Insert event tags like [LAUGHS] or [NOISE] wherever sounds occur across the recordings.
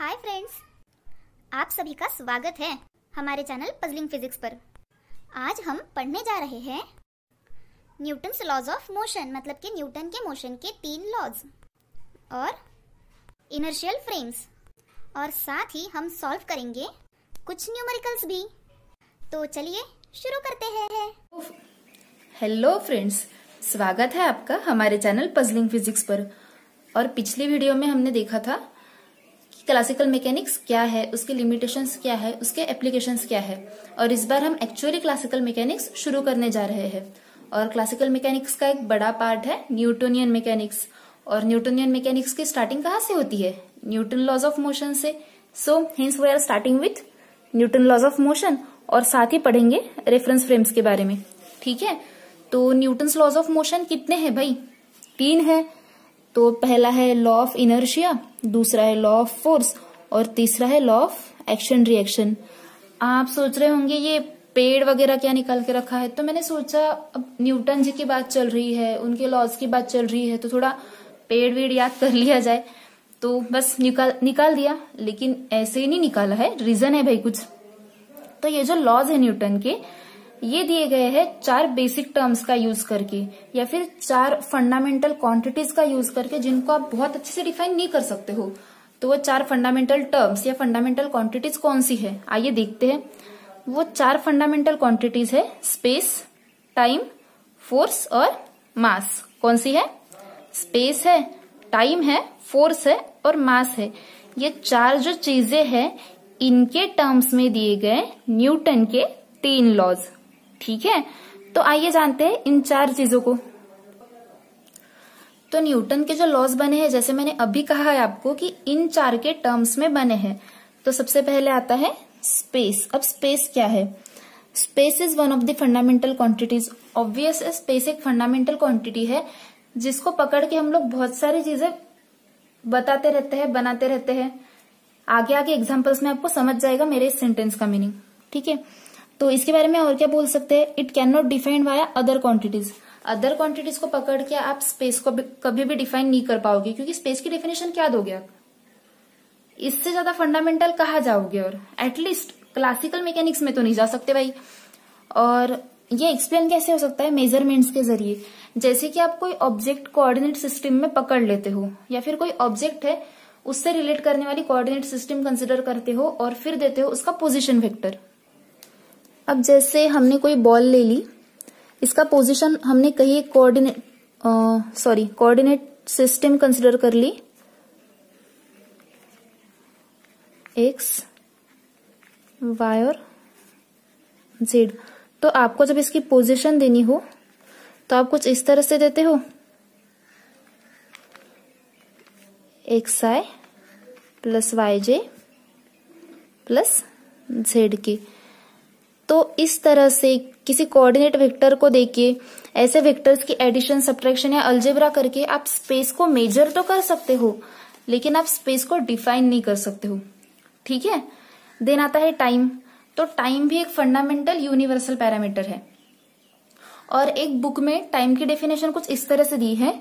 Hi friends, आप सभी का स्वागत है हमारे चैनल पजलिंग फिजिक्स पर। आज हम पढ़ने जा रहे हैं न्यूटन्स लॉज ऑफ़ मोशन मतलब कि न्यूटन के मोशन के तीन लॉज और इनर्शियल फ्रेम्स और साथ ही हम सॉल्व करेंगे कुछ न्यूमेरिकल्स भी। तो चलिए शुरू करते हैं। हेलो फ्रेंड्स स्वागत है आपका हमारे चैनल पजलिंग फिजिक्स पर। और पिछली वीडियो में हमने देखा था कि क्लासिकल मैकेनिक्स क्या है, उसके लिमिटेशंस क्या है, उसके एप्लीकेशंस क्या है? और इस बार हम एक्चुअली क्लासिकल मैकेनिक्स शुरू करने जा रहे हैं। और क्लासिकल मैकेनिक्स का एक बड़ा पार्ट है न्यूटोनियन मैकेनिक्स और न्यूटोनियन मैकेनिक्स की स्टार्टिंग कहाँ से होती है? न्यूटन लॉज ऑफ़ मोशन से। So hence we are starting with Newton laws of motion और साथ ही पढ़ेंगे रेफरेंस फ्रेम्स के बारे में। ठीक है? तो न्यूटन लॉज ऑफ़ मोशन कितने हैं भाई? तीन है। तो पहला है लॉ ऑफ़ इनर्शिया दूसरा है लॉ ऑफ़ फोर्स और तीसरा है लॉ ऑफ़ एक्शन रिएक्शन आप सोच रहे होंगे, ये पेड़ वगैरह क्या निकाल के रखा है? तो मैंने सोचा, अब न्यूटन जी की बात चल रही है, उनके लॉज की बात चल रही है तो थोड़ा पेड़ वेड़ याद कर लिया जाए। तो बस निकाल निकाल दिया, लेकिन ऐसे ही नहीं निकाला है, रीजन है भाई कुछ। तो ये जो लॉज है न्यूटन के ये दिए गए हैं चार बेसिक टर्म्स का यूज़ करके, या फिर चार फंडामेंटल क्वांटिटीज का यूज़ करके जिनको आप बहुत अच्छे से डिफाइन नहीं कर सकते हो। तो वो चार फंडामेंटल टर्म्स या फंडामेंटल क्वांटिटीज कौन सी है? आइए देखते हैं। वो चार फंडामेंटल क्वांटिटीज है स्पेस टाइम फोर्स और मास कौन सी है? स्पेस है टाइम है फोर्स है और मास है। ये चार जो चीज़ें हैं, इनके टर्म्स में दिए गए न्यूटन के तीन लॉज ठीक है? तो आइए जानते हैं इन चार चीज़ों को। तो न्यूटन के जो लॉज बने हैं, जैसे मैंने अभी कहा है आपको कि इन चार के टर्म्स में बने हैं। तो सबसे पहले आता है स्पेस अब स्पेस क्या है? Space is one of the fundamental quantities obvious space एक फंडामेंटल क्वांटिटी है, जिसको पकड़ के हम लोग बहुत सारी चीज़ें बताते रहते हैं, बनाते रहते हैं। आगे आगे एग्जाम्पल्स में आपको समझ जाएगा मेरे इस सेंटेंस का मीनिंग ठीक है? तो इसके बारे में और क्या बोल सकते हैं? It can not define via other quantities other quantities को पकड़ के आप स्पेस को कभी भी डिफाइन नहीं कर पाओगे, क्योंकि स्पेस की डेफिनेशन क्या दोगे आप? इससे ज़्यादा फंडामेंटल कहा जाओगे और? एटलीस्ट क्लासिकल मैकेनिक्स में तो नहीं जा सकते भाई। और ये एक्सप्लेन कैसे हो सकता है मेजरमेंट्स के ज़रिए? जैसे कि आप कोई ऑब्जेक्ट कोऑर्डिनेट सिस्टम में पकड़ लेते हो, या फिर कोई ऑब्जेक्ट है, उससे रिलेट करने वाली कोऑर्डिनेट सिस्टम कंसिडर करते हो और फिर देते हो उसका पोजिशन वेक्टर अब जैसे हमने कोई बॉल ले ली, इसका पोजीशन हमने कहीं coordinate sorry coordinate system consider कर ली। एक्स वाई और जेड तो आपको जब इसकी पोजीशन देनी हो तो आप कुछ इस तरह से देते हो। X I plus Y J plus Z की तो इस तरह से किसी कोऑर्डिनेट वेक्टर को देखिए ऐसे वेक्टर्स की एडिशन सब्ट्रैक्शन या अल्जेब्रा करके आप स्पेस को मेजर तो कर सकते हो, लेकिन आप स्पेस को डिफाइन नहीं कर सकते हो। ठीक है? देन आता है टाइम तो टाइम भी एक फंडामेंटल यूनिवर्सल पैरामीटर है। और एक बुक में टाइम की डेफिनेशन कुछ इस तरह से दी है।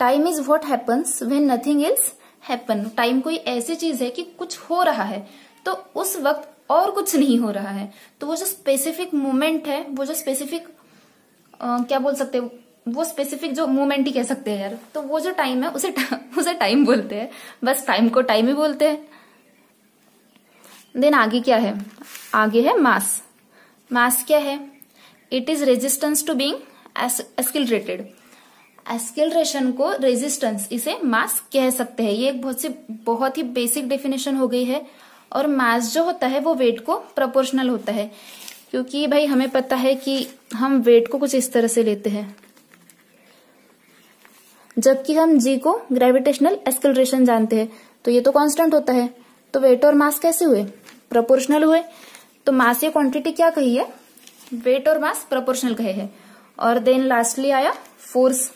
Time is what happens when nothing is happen time कोई ऐसी चीज़ है कि कुछ हो रहा है। तो उस वक्त और कुछ नहीं हो रहा है। तो वो जो स्पेसिफिक मोमेंट है, वो जो स्पेसिफिक क्या बोल सकते हैं, वो स्पेसिफिक जो मोमेंट ही कह सकते हैं यार। तो वो जो टाइम है, उसे [LAUGHS] उसे टाइम बोलते हैं। बस टाइम को टाइम ही बोलते हैं। देन आगे क्या है? आगे है मास मास क्या है? It is resistance to being accelerated acceleration को रेजिस्टेंस इसे मास कह सकते हैं। ये एक बहुत सी, बहुत ही बेसिक डेफिनेशन हो गई है। और मास जो होता है वो वेट को प्रोपोर्शनल होता है। क्योंकि भाई हमें पता है कि हम वेट को कुछ इस तरह से लेते हैं। जबकि हम जी को ग्रेविटेशनल एक्सलरेशन जानते हैं तो ये तो कांस्टेंट होता है। तो वेट और मास कैसे हुए? प्रोपोर्शनल हुए। तो मास या क्वांटिटी क्या कही है? वेट और मास प्रोपोर्शनल कहे है। और देन लास्टली आया फोर्स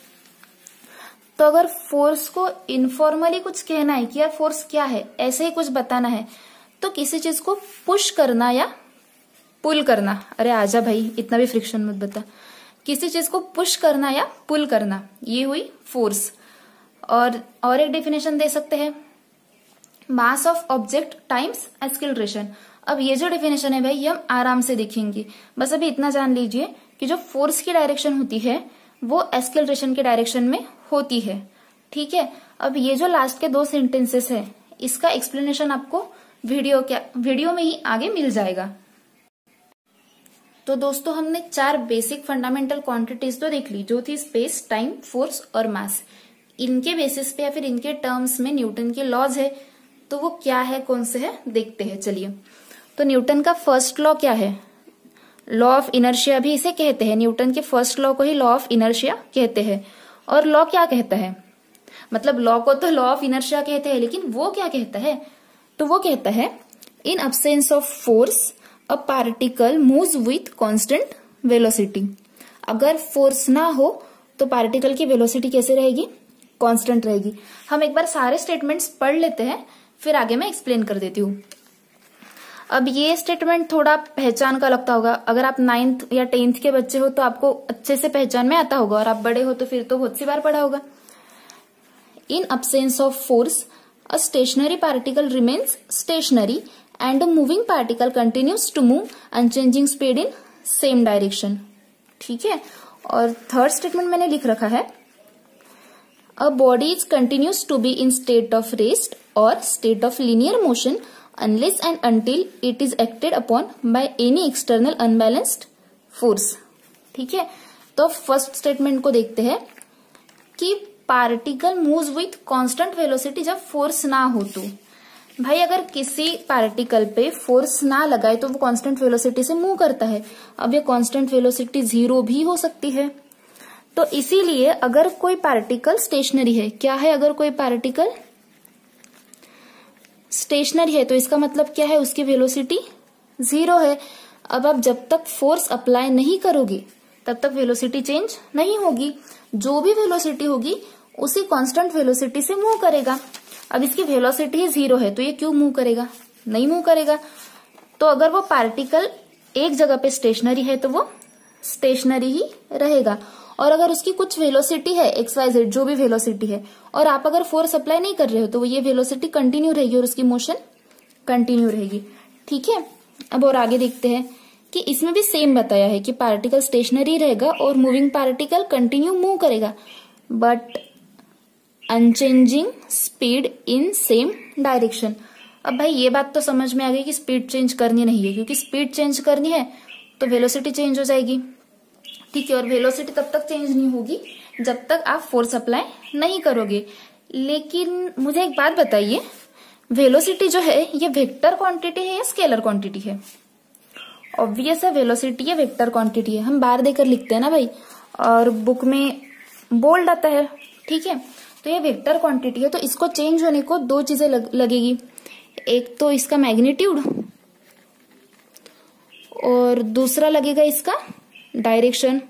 तो अगर फोर्स को इनफॉर्मली कुछ कहना है कि यार फोर्स क्या है? ऐसे ही कुछ बताना है। तो किसी चीज़ को पुश करना या पुल करना। अरे आजा भाई, इतना भी फ्रिक्शन मत बता। किसी चीज़ को पुश करना या पुल करना, ये हुई फोर्स और और एक डेफिनेशन दे सकते हैं। Mass of object times acceleration अब ये जो डेफिनेशन है भाई, ये हम आराम से देखेंगे। बस अभी इतना जान लीजिए कि जो फोर्स की डायरेक्शन होती है, वो एक्सकिलरेशन के डायरेक्शन में होती है। ठीक है? अब ये जो लास्ट के दो सेंटेंसेस है, इसका एक्सप्लेनेशन आपको वीडियो क्या, वीडियो में ही आगे मिल जाएगा। तो दोस्तों, हमने चार बेसिक फंडामेंटल क्वांटिटीज तो देख ली, जो थी स्पेस टाइम फोर्स और मास इनके बेसिस पे या फिर इनके टर्म्स में न्यूटन के लॉज है तो वो क्या है, कौन से है, देखते हैं, चलिए। तो न्यूटन का फ़र्स्ट लॉ क्या है? लॉ ऑफ़ इनर्शिया भी इसे कहते हैं, न्यूटन के फ़र्स्ट लॉ को ही लॉ ऑफ़ इनर्शिया कहते हैं। और लॉ क्या कहता है? मतलब लॉ को तो लॉ ऑफ़ इनर्शिया कहते हैं, लेकिन वो क्या कहता है? तो वो कहता है in absence of force a particle move with constant velocity अगर फोर्स ना हो तो पार्टिकल की वेलोसिटी कैसे रहेगी? कांस्टेंट रहेगी. हम एक बार सारे स्टेटमेंट्स पढ़ लेते हैं, फिर आगे मैं एक्सप्लेन कर देती हूँ। अब ये स्टेटमेंट थोड़ा पहचान का लगता होगा। अगर आप नाइन्थ या टेंथ के बच्चे हो तो आपको अच्छे से पहचान में आता होगा, और आप बड़े हो तो फिर तो बहुत सी बार पढ़ा होगा। In absence of force a stationary particle remains stationary and a moving particle continues to move unchanging speed in same direction ठीक है? और थर्ड स्टेटमेंट मैंने लिख रखा है। A body is continues to be in state of rest और state of linear motion unless and until it is acted upon by any external unbalanced force. ठीक है? तो फ़र्स्ट स्टेटमेंट को देखते हैं कि particle move with constant velocity जब force ना हो तो। भाई, अगर किसी पार्टिकल पे फोर्स ना लगाए तो वो कांस्टेंट वेलोसिटी से मूव करता है। अब ये कांस्टेंट वेलोसिटी ज़ीरो भी हो सकती है। तो इसीलिए अगर कोई पार्टिकल स्टेशनरी है, क्या है अगर कोई पार्टिकल? स्टेशनरी है तो इसका मतलब क्या है? उसकी वेलोसिटी ज़ीरो है। अब आप जब तक फोर्स अप्लाई नहीं करोगे, तब तक वेलोसिटी चेंज नहीं होगी। जो भी वेलोसिटी होगी, उसी कांस्टेंट वेलोसिटी से मूव करेगा। अब इसकी वेलोसिटी ज़ीरो है तो ये क्यों मूव करेगा? नहीं मूव करेगा। तो अगर वो पार्टिकल एक जगह पे स्टेशनरी है तो वो स्टेशनरी ही रहेगा। और अगर उसकी कुछ वेलोसिटी है एक्स वाई जेड जो भी वेलोसिटी है, और आप अगर फोर्स अप्लाई नहीं कर रहे हो तो वो ये वेलोसिटी कंटिन्यू रहेगी और उसकी मोशन कंटिन्यू रहेगी। ठीक है? अब और आगे देखते हैं। कि इसमें भी सेम बताया है कि पार्टिकल स्टेशनरी रहेगा और मूविंग पार्टिकल कंटिन्यू मूव करेगा। But unchanging speed in same direction अब भाई, ये बात तो समझ में आ गई कि स्पीड चेंज करनी नहीं है, क्योंकि स्पीड चेंज करनी है तो वेलोसिटी चेंज हो जाएगी। ठीक है, और वेलोसिटी तब तक चेंज नहीं होगी जब तक आप फोर्स अप्लाई नहीं करोगे। लेकिन मुझे एक बात बताइए वेलोसिटी जो है, ये वेक्टर क्वांटिटी है या स्केलर क्वांटिटी है? ऑब्वियस है वेलोसिटी है वेक्टर क्वांटिटी है। हम बाहर देकर लिखते हैं ना भाई और बुक में बोल्ड आता है ठीक है? तो ये वेक्टर क्वांटिटी है तो इसको चेंज होने को दो चीज़ें लग, लगेगी। एक तो इसका मैग्नीट्यूड और दूसरा लगेगा इसका डायरेक्शन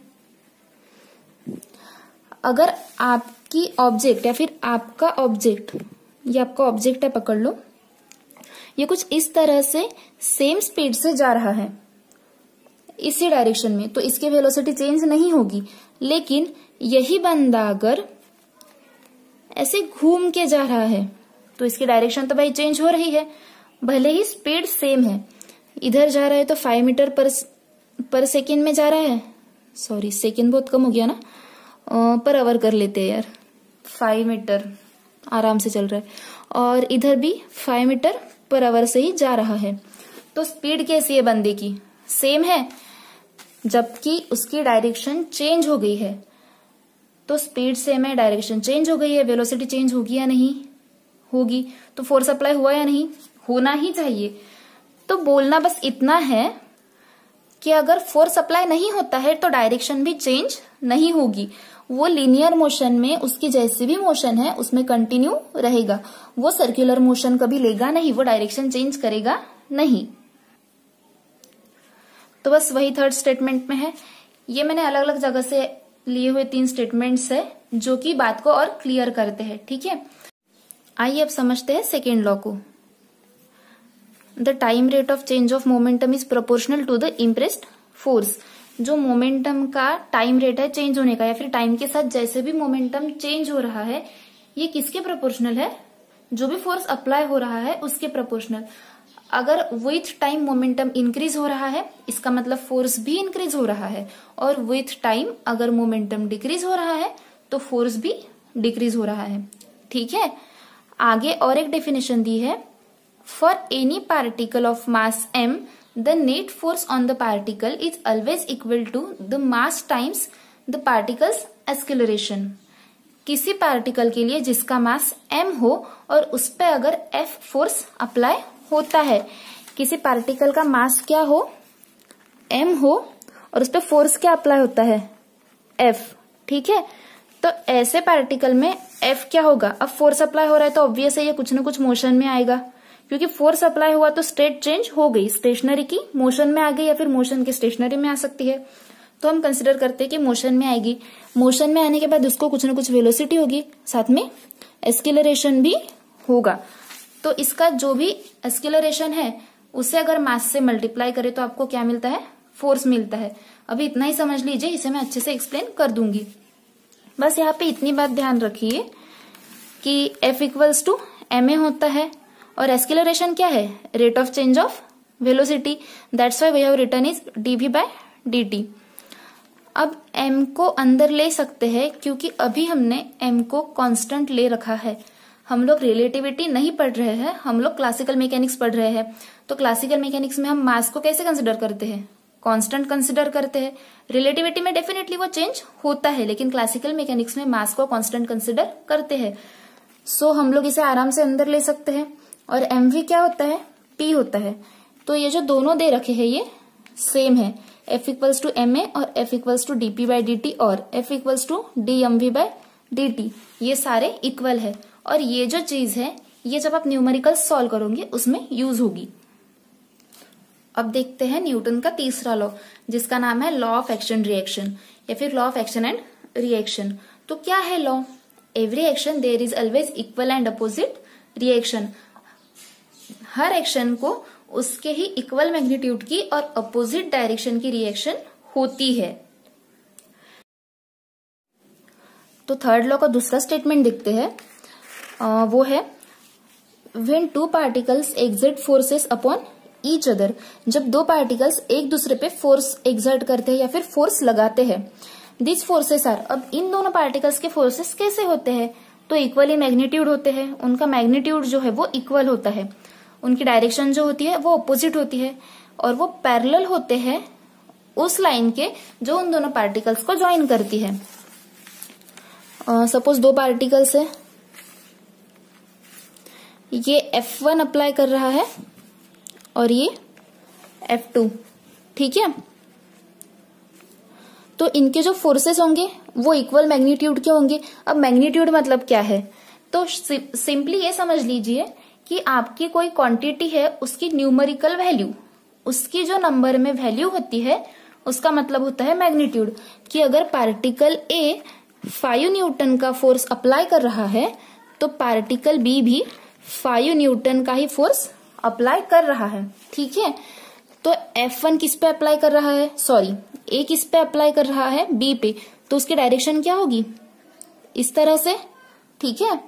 अगर आपकी ऑब्जेक्ट या फिर आपका ऑब्जेक्ट ये आपका ऑब्जेक्ट है पकड़ लो। ये कुछ इस तरह से सेम स्पीड से जा रहा है। इसी डायरेक्शन में तो इसकी वेलोसिटी चेंज नहीं होगी। लेकिन यही बंदा अगर ऐसे घूम के जा रहा है तो इसकी डायरेक्शन तो भाई चेंज हो रही है। भले ही स्पीड सेम है। इधर जा रहा है तो फाइव मीटर पर पर सेकेंड में जा रहा है। सॉरी सेकेंड बहुत कम हो गया ना? आ, पर आवर कर लेते हैं यार। फाइव मीटर आराम से चल रहा है। और इधर भी फाइव मीटर पर आवर से ही जा रहा है। तो स्पीड कैसी है बंदे की? सेम है, जबकि उसकी डायरेक्शन चेंज हो गई है। तो स्पीड सेम है डायरेक्शन चेंज हो गई है, वेलोसिटी चेंज होगी या नहीं? होगी। तो फोर्स अप्लाई हुआ या नहीं? होना ही चाहिए। तो बोलना बस इतना है कि अगर फोर्स अप्लाई नहीं होता है तो डायरेक्शन भी चेंज नहीं होगी। वो लीनियर मोशन में, उसकी जैसी भी मोशन है, उसमें कंटिन्यू रहेगा। वो सर्कुलर मोशन कभी लेगा नहीं, वो डायरेक्शन चेंज करेगा नहीं। तो बस वही थर्ड स्टेटमेंट में है। ये मैंने अलग अलग जगह से लिए हुए तीन स्टेटमेंट्स है, जो कि बात को और क्लियर करते हैं, ठीक है? आइए अब समझते हैं सेकेंड लॉ को। The time rate of change of momentum is proportional to the impressed force जो मोमेंटम का टाइम रेट है चेंज होने का, या फिर टाइम के साथ जैसे भी मोमेंटम चेंज हो रहा है, ये किसके प्रोपोर्शनल है? जो भी फोर्स अप्लाई हो रहा है, उसके प्रोपोर्शनल अगर विथ टाइम मोमेंटम इंक्रीज हो रहा है, इसका मतलब फोर्स भी इंक्रीज हो रहा है, और विथ टाइम अगर मोमेंटम डिक्रीज हो रहा है तो फोर्स भी डिक्रीज हो रहा है। ठीक है? आगे और एक डेफिनेशन दी है। For any particle of mass M the net force on the particle is always equal to the mass times the particle's acceleration किसी पार्टिकल के लिए जिसका मास m हो, और उस पर अगर F फोर्स अप्लाई होता है। किसी पार्टिकल का मास क्या हो? M हो और उस पर फोर्स क्या अप्लाई होता है? एफ़ ठीक है? तो ऐसे पार्टिकल में एफ़ क्या होगा? अब फोर्स अप्लाई हो रहा है तो ऑब्वियस है, ये कुछ ना कुछ मोशन में आएगा। क्योंकि फोर्स अप्लाई हुआ तो स्टेट चेंज हो गई स्टेशनरी की मोशन में आ गई या फिर मोशन की स्टेशनरी में आ सकती है। तो हम कंसिडर करते हैं कि मोशन में आएगी। मोशन में आने के बाद उसको कुछ ना कुछ वेलोसिटी होगी, साथ में एस्किलरेशन भी होगा। तो इसका जो भी एस्किलरेशन है, उसे अगर मास से मल्टीप्लाई करें तो आपको क्या मिलता है? फोर्स मिलता है। अभी इतना ही समझ लीजिए, इसे मैं अच्छे से एक्सप्लेन कर दूँगी। बस यहाँ पे इतनी बात ध्यान रखिए कि F equals to M A होता है। और एस्किलरेशन क्या है? Rate of change of velocity that's why we have written is D V by D T अब m को अंदर ले सकते हैं, क्योंकि अभी हमने m को कांस्टेंट ले रखा है। हम लोग रिलेटिविटी नहीं पढ़ रहे हैं हम लोग क्लासिकल मैकेनिक्स पढ़ रहे हैं। तो क्लासिकल मैकेनिक्स में हम मास को कैसे कंसिडर करते हैं? कांस्टेंट कंसिडर करते हैं। रिलेटिविटी में डेफिनेटली वो चेंज होता है लेकिन क्लासिकल मैकेनिक्स में मास को कांस्टेंट कंसिडर करते हैं। सो so, हम लोग इसे आराम से अंदर ले सकते हैं। और एम क्या होता है? पी होता है। तो ये जो दोनों दे रखे हैं ये सेम है। F equals to M A और F equals to D P by D T और F equals to D M V by D T ये सारे इक्वल है। और ये जो चीज़ है, ये जब आप न्यूमेरिकल सॉल्व करोगे, उसमें यूज़ होगी। अब देखते हैं न्यूटन का तीसरा लॉ जिसका नाम है लॉ ऑफ़ एक्शन रिएक्शन या फिर law of action and reaction तो क्या है law every action there is always equal and opposite reaction her action को उसके ही इक्वल मैग्नीट्यूड की और अपोजिट डायरेक्शन की रिएक्शन होती है। तो थर्ड लॉ का दूसरा स्टेटमेंट देखते हैं। वो है when two particles exert forces upon each other जब दो पार्टिकल्स एक दूसरे पे फोर्स एग्जर्ट करते हैं या फिर फोर्स लगाते हैं दिस फोर्सेस आर अब इन दोनों पार्टिकल्स के फोर्सेस कैसे होते हैं? तो इक्वली मैग्नीट्यूड होते हैं उनका मैग्नीट्यूड जो है वो इक्वल होता है उनकी डायरेक्शन जो होती है वो अपोजिट होती है और वो पैरेलल होते हैं उस लाइन के जो उन दोनों पार्टिकल्स को ज्वाइन करती है। सपोज़ uh, दो पार्टिकल्स है ये F1 अप्लाई कर रहा है और ये F2 ठीक है? तो इनके जो फोर्सेस होंगे, वो इक्वल मैग्नीट्यूड के होंगे। अब मैग्नीट्यूड मतलब क्या है? तो सिंपली ये समझ लीजिए कि आपकी कोई क्वांटिटी है, उसकी न्यूमरिकल वैल्यू उसकी जो नंबर में वैल्यू होती है, उसका मतलब होता है मैग्नीट्यूड कि अगर पार्टिकल ए फाइव न्यूटन का फोर्स अप्लाई कर रहा है तो पार्टिकल बी भी फाइव न्यूटन का ही फोर्स अप्लाई कर रहा है, ठीक है? तो F1 किस पे अप्लाई कर रहा है? सॉरी ए किस पे अप्लाई कर रहा है? बी पे। तो उसकी डायरेक्शन क्या होगी? इस तरह से, ठीक है?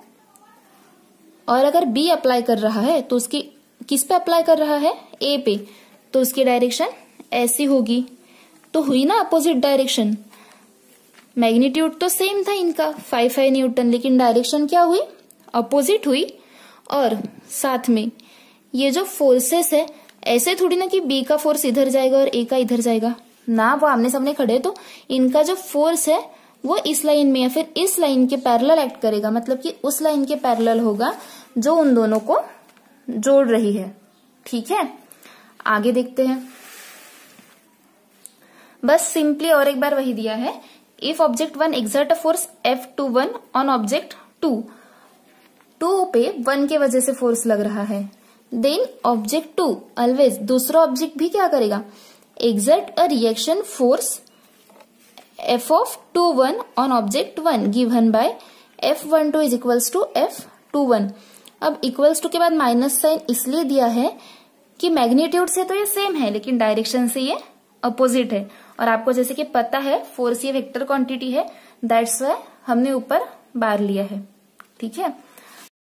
और अगर बी अप्लाई कर रहा है तो उसकी किस पे अप्लाई कर रहा है? ए पे। तो उसकी डायरेक्शन ऐसी होगी। तो हुई ना अपोजिट डायरेक्शन मैग्नीट्यूड तो सेम था इनका फाइव फाइव न्यूटन लेकिन डायरेक्शन क्या हुई? अपोजिट हुई। और साथ में, ये जो फोर्सेस है, ऐसे थोड़ी ना कि बी का फोर्स इधर जाएगा और ए का इधर जाएगा। ना, वो आमने सामने खड़े तो इनका जो फोर्स है, वो इस लाइन में या फिर इस लाइन के पैरेलल एक्ट करेगा। मतलब कि उस लाइन के पैरेलल होगा, जो उन दोनों को जोड़ रही है। ठीक है? आगे देखते हैं। बस सिंपली और एक बार वही दिया है। If object one exert a force F two one on object two two पे वन के वजह से फोर्स लग रहा है। देन ऑब्जेक्ट टू ऑलवेज दूसरा ऑब्जेक्ट भी क्या करेगा? Exert a reaction force F of two one on object one given by F one two is equals to F two one अब इक्वल्स टू के बाद माइनस साइन इसलिए दिया है कि मैग्नीट्यूड से तो ये सेम है, लेकिन डायरेक्शन से ये अपोजिट है। और आपको जैसे कि पता है फोर्स ये वेक्टर क्वांटिटी है दैट्स वाई हमने ऊपर बार लिया है। ठीक है?